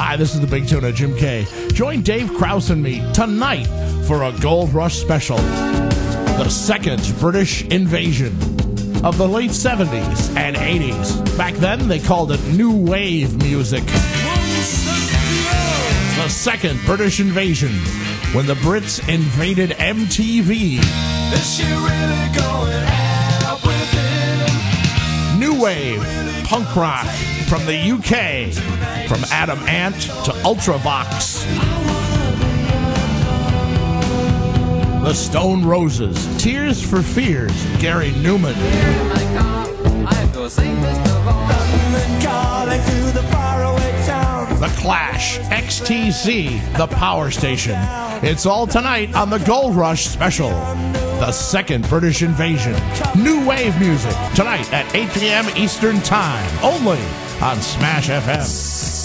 Hi, this is the Big Tuna, Jim K. Join Dave Kraus and me tonight for a Gold Rush special. The second British invasion of the late 70s and 80s. Back then, they called it New Wave music. The second British invasion when the Brits invaded MTV. Is she really going out with? New Wave, punk rock from the UK, from Adam Ant to Ultravox. The Stone Roses, Tears for Fears, Gary Numan. The. Clash, XTC, The Power Station. It's all tonight on the Gold Rush special. The second British invasion. New wave music tonight at 8 p.m. Eastern Time. Only on Smash FM.